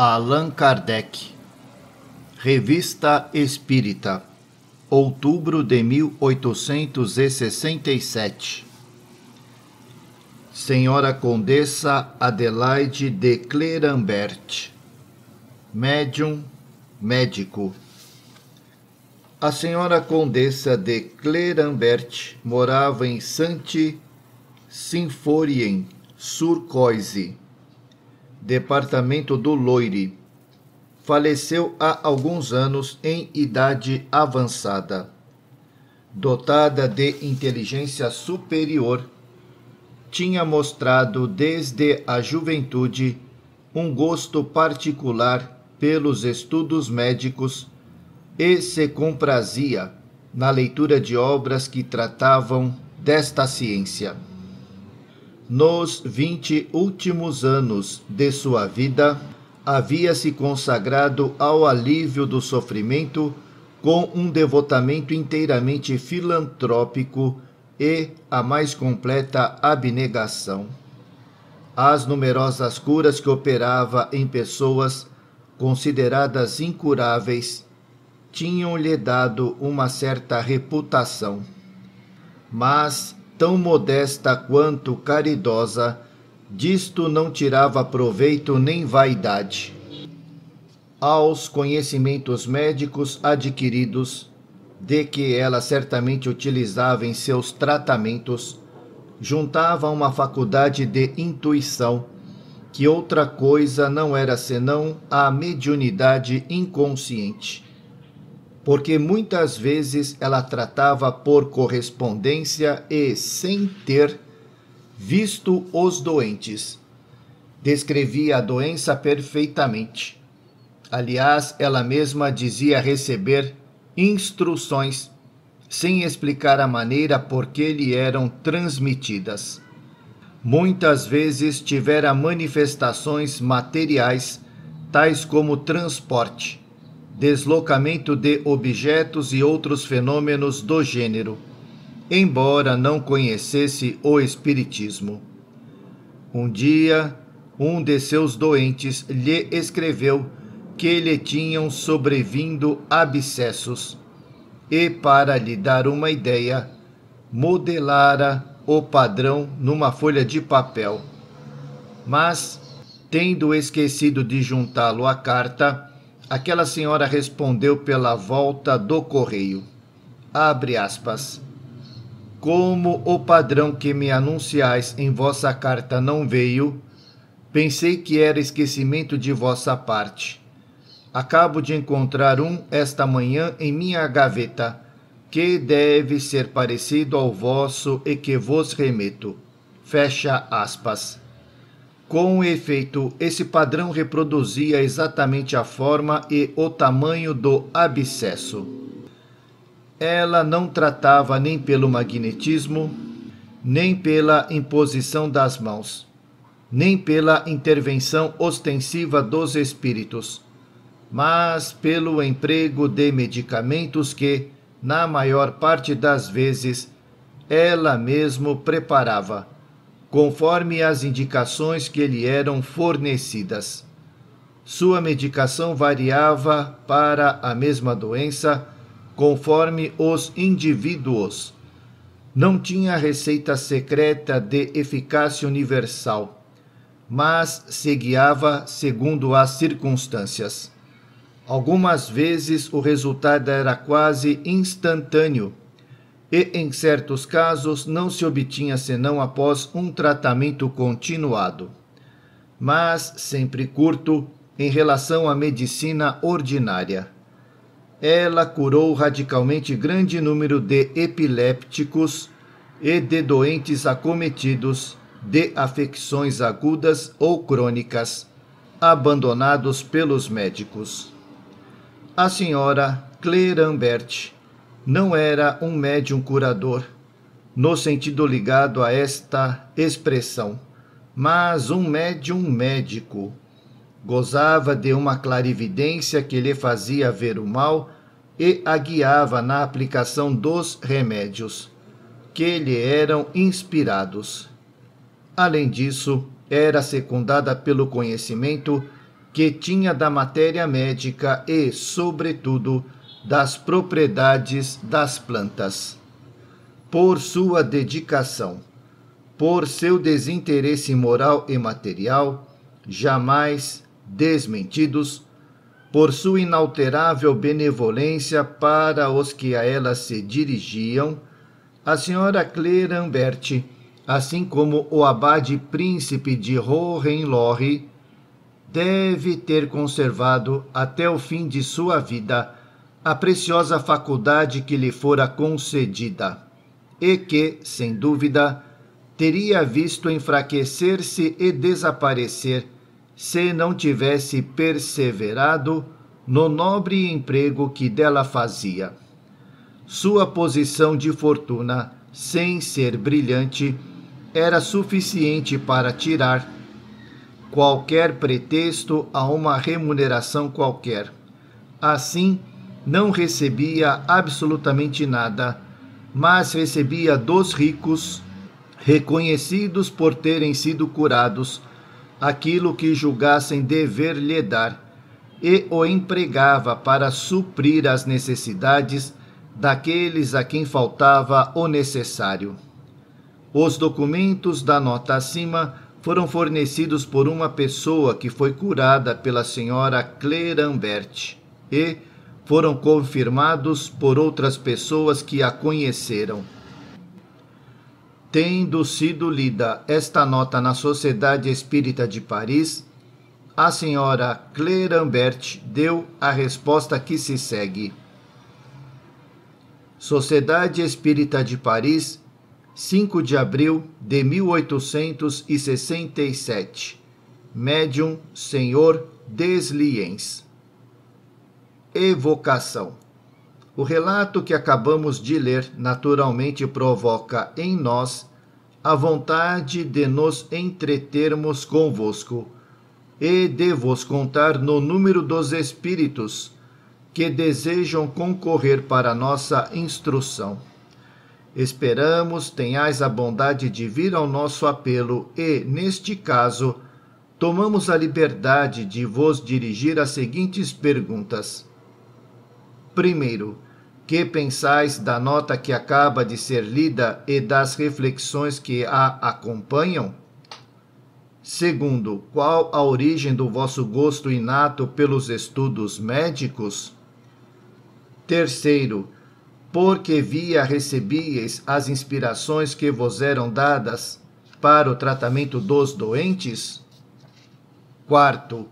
Allan Kardec. Revista Espírita Outubro de 1867 Senhora Condessa Adelaide de Clerambert Médium Médico. A senhora Condessa de Clerambert morava em Santi Sinforien, Surcoise departamento do Loire. Faleceu há alguns anos em idade avançada. Dotada de inteligência superior, tinha mostrado desde a juventude um gosto particular pelos estudos médicos e se comprazia na leitura de obras que tratavam desta ciência nos vinte últimos anos de sua vida, havia se consagrado ao alívio do sofrimento com um devotamento inteiramente filantrópico e a mais completa abnegação. As numerosas curas que operava em pessoas consideradas incuráveis tinham-lhe dado uma certa reputação. Mas tão modesta quanto caridosa, disto não tirava proveito nem vaidade. Aos conhecimentos médicos adquiridos, de que ela certamente utilizava em seus tratamentos, juntava uma faculdade de intuição, que outra coisa não era senão a mediunidade inconsciente porque muitas vezes ela tratava por correspondência e sem ter visto os doentes. Descrevia a doença perfeitamente. Aliás, ela mesma dizia receber instruções sem explicar a maneira por que lhe eram transmitidas. Muitas vezes tivera manifestações materiais, tais como transporte, deslocamento de objetos e outros fenômenos do gênero, embora não conhecesse o Espiritismo. Um dia, um de seus doentes lhe escreveu que lhe tinham sobrevindo abscessos, e, para lhe dar uma ideia, modelara o padrão numa folha de papel. Mas, tendo esquecido de juntá-lo à carta, Aquela senhora respondeu pela volta do correio. Abre aspas. Como o padrão que me anunciais em vossa carta não veio, pensei que era esquecimento de vossa parte. Acabo de encontrar um esta manhã em minha gaveta, que deve ser parecido ao vosso e que vos remeto. Fecha aspas. Com efeito, esse padrão reproduzia exatamente a forma e o tamanho do abscesso. Ela não tratava nem pelo magnetismo, nem pela imposição das mãos, nem pela intervenção ostensiva dos espíritos, mas pelo emprego de medicamentos que, na maior parte das vezes, ela mesmo preparava conforme as indicações que lhe eram fornecidas. Sua medicação variava para a mesma doença conforme os indivíduos. Não tinha receita secreta de eficácia universal, mas se guiava segundo as circunstâncias. Algumas vezes o resultado era quase instantâneo e, em certos casos, não se obtinha senão após um tratamento continuado, mas sempre curto em relação à medicina ordinária. Ela curou radicalmente grande número de epilépticos e de doentes acometidos de afecções agudas ou crônicas, abandonados pelos médicos. A senhora Clerambert não era um médium curador, no sentido ligado a esta expressão, mas um médium médico. Gozava de uma clarividência que lhe fazia ver o mal e a guiava na aplicação dos remédios que lhe eram inspirados. Além disso, era secundada pelo conhecimento que tinha da matéria médica e, sobretudo, das propriedades das plantas. Por sua dedicação, por seu desinteresse moral e material, jamais desmentidos, por sua inalterável benevolência para os que a ela se dirigiam, a senhora Clerambert, assim como o abade príncipe de Hohenlohe, deve ter conservado até o fim de sua vida a preciosa faculdade que lhe fora concedida e que, sem dúvida, teria visto enfraquecer-se e desaparecer se não tivesse perseverado no nobre emprego que dela fazia. Sua posição de fortuna, sem ser brilhante, era suficiente para tirar qualquer pretexto a uma remuneração qualquer. Assim, não recebia absolutamente nada, mas recebia dos ricos, reconhecidos por terem sido curados, aquilo que julgassem dever lhe dar, e o empregava para suprir as necessidades daqueles a quem faltava o necessário. Os documentos da nota acima foram fornecidos por uma pessoa que foi curada pela senhora Clerambert e foram confirmados por outras pessoas que a conheceram. Tendo sido lida esta nota na Sociedade Espírita de Paris, a senhora Clerambert deu a resposta que se segue. Sociedade Espírita de Paris, 5 de abril de 1867. Médium Senhor Desliens. Evocação. O relato que acabamos de ler naturalmente provoca em nós a vontade de nos entretermos convosco e de vos contar no número dos espíritos que desejam concorrer para nossa instrução. Esperamos tenhais a bondade de vir ao nosso apelo e, neste caso, tomamos a liberdade de vos dirigir as seguintes perguntas. Primeiro, que pensais da nota que acaba de ser lida e das reflexões que a acompanham? Segundo, qual a origem do vosso gosto inato pelos estudos médicos? Terceiro, porque via recebíeis as inspirações que vos eram dadas para o tratamento dos doentes? Quarto,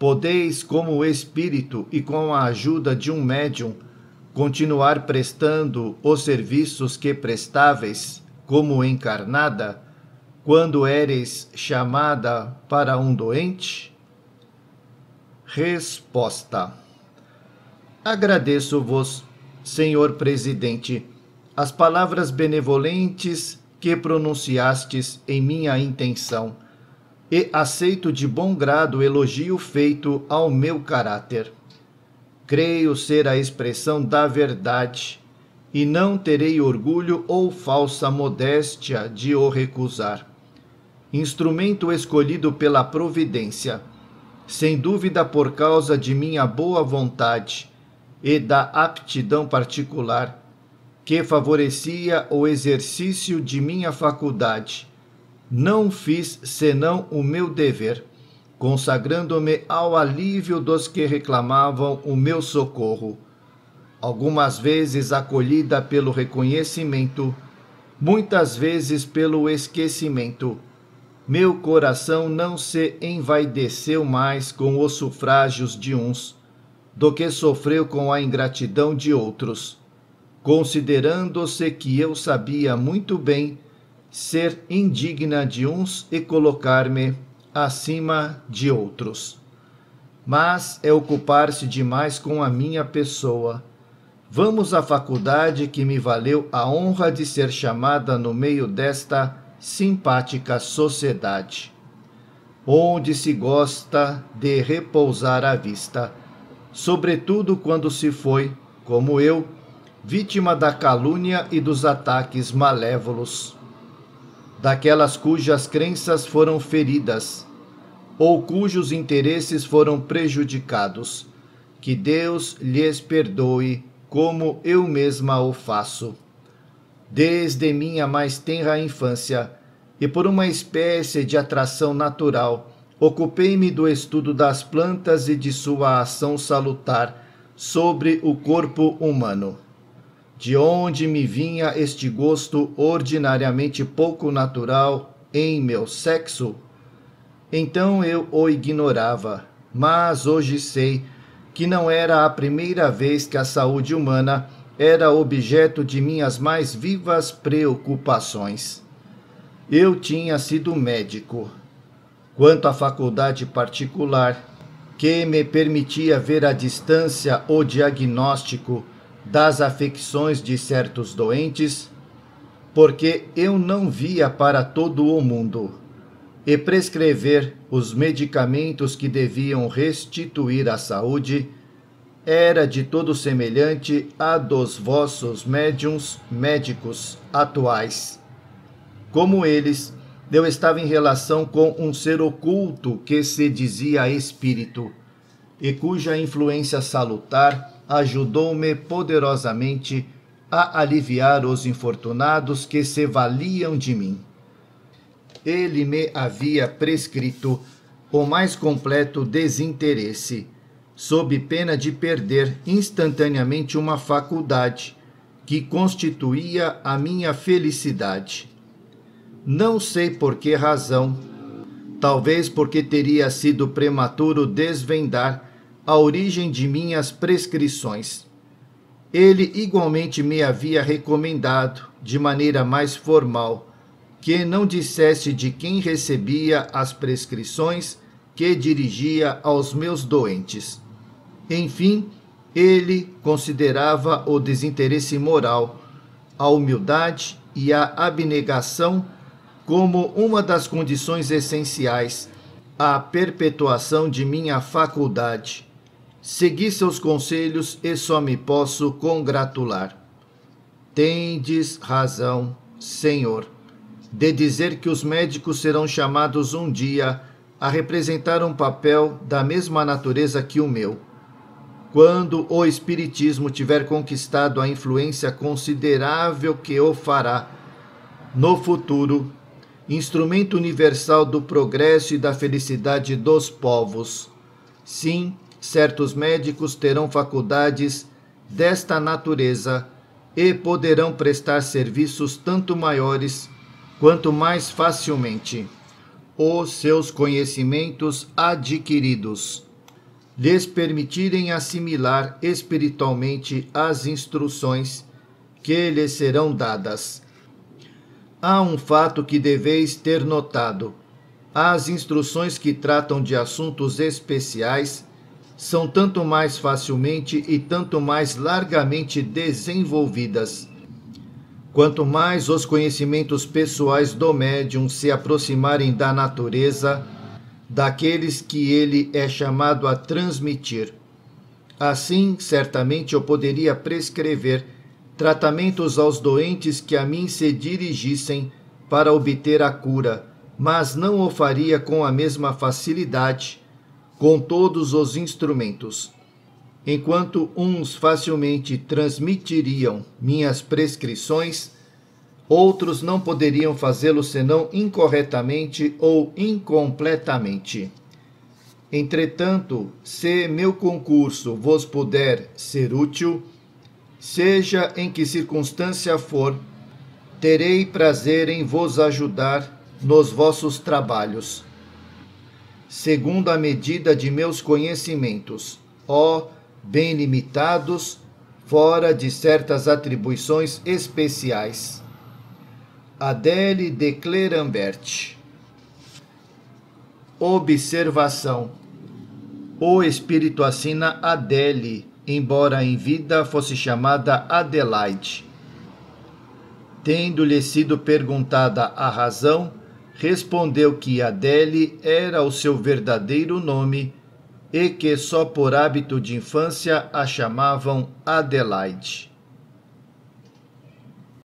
podeis, como espírito e com a ajuda de um médium, continuar prestando os serviços que prestáveis como encarnada, quando eres chamada para um doente? Resposta: Agradeço-vos, Senhor Presidente, as palavras benevolentes que pronunciastes em minha intenção, e aceito de bom grado o elogio feito ao meu caráter creio ser a expressão da verdade, e não terei orgulho ou falsa modéstia de o recusar. Instrumento escolhido pela providência, sem dúvida por causa de minha boa vontade e da aptidão particular, que favorecia o exercício de minha faculdade. Não fiz senão o meu dever consagrando-me ao alívio dos que reclamavam o meu socorro, algumas vezes acolhida pelo reconhecimento, muitas vezes pelo esquecimento. Meu coração não se envaideceu mais com os sufrágios de uns, do que sofreu com a ingratidão de outros, considerando-se que eu sabia muito bem ser indigna de uns e colocar-me acima de outros. Mas é ocupar-se demais com a minha pessoa. Vamos à faculdade que me valeu a honra de ser chamada no meio desta simpática sociedade, onde se gosta de repousar a vista, sobretudo quando se foi, como eu, vítima da calúnia e dos ataques malévolos daquelas cujas crenças foram feridas, ou cujos interesses foram prejudicados. Que Deus lhes perdoe, como eu mesma o faço. Desde minha mais tenra infância, e por uma espécie de atração natural, ocupei-me do estudo das plantas e de sua ação salutar sobre o corpo humano. De onde me vinha este gosto ordinariamente pouco natural em meu sexo? Então eu o ignorava, mas hoje sei que não era a primeira vez que a saúde humana era objeto de minhas mais vivas preocupações. Eu tinha sido médico. Quanto à faculdade particular, que me permitia ver à distância o diagnóstico das afecções de certos doentes, porque eu não via para todo o mundo, e prescrever os medicamentos que deviam restituir a saúde, era de todo semelhante a dos vossos médiums médicos atuais. Como eles, eu estava em relação com um ser oculto que se dizia espírito, e cuja influência salutar ajudou-me poderosamente a aliviar os infortunados que se valiam de mim. Ele me havia prescrito o mais completo desinteresse, sob pena de perder instantaneamente uma faculdade que constituía a minha felicidade. Não sei por que razão, talvez porque teria sido prematuro desvendar a origem de minhas prescrições. Ele igualmente me havia recomendado, de maneira mais formal, que não dissesse de quem recebia as prescrições que dirigia aos meus doentes. Enfim, ele considerava o desinteresse moral, a humildade e a abnegação como uma das condições essenciais à perpetuação de minha faculdade Segui seus conselhos e só me posso congratular. Tendes razão, Senhor, de dizer que os médicos serão chamados um dia a representar um papel da mesma natureza que o meu. Quando o Espiritismo tiver conquistado a influência considerável que o fará no futuro, instrumento universal do progresso e da felicidade dos povos. Sim, certos médicos terão faculdades desta natureza e poderão prestar serviços tanto maiores quanto mais facilmente os seus conhecimentos adquiridos lhes permitirem assimilar espiritualmente as instruções que lhes serão dadas. Há um fato que deveis ter notado: as instruções que tratam de assuntos especiais são tanto mais facilmente e tanto mais largamente desenvolvidas. Quanto mais os conhecimentos pessoais do médium se aproximarem da natureza, daqueles que ele é chamado a transmitir. Assim, certamente eu poderia prescrever tratamentos aos doentes que a mim se dirigissem para obter a cura, mas não o faria com a mesma facilidade com todos os instrumentos. Enquanto uns facilmente transmitiriam minhas prescrições, outros não poderiam fazê-lo senão incorretamente ou incompletamente. Entretanto, se meu concurso vos puder ser útil, seja em que circunstância for, terei prazer em vos ajudar nos vossos trabalhos segundo a medida de meus conhecimentos, ó bem limitados, fora de certas atribuições especiais. Adele de Clerambert. Observação: O espírito assina Adele, embora em vida fosse chamada Adelaide. Tendo-lhe sido perguntada a razão, respondeu que Adele era o seu verdadeiro nome e que só por hábito de infância a chamavam Adelaide.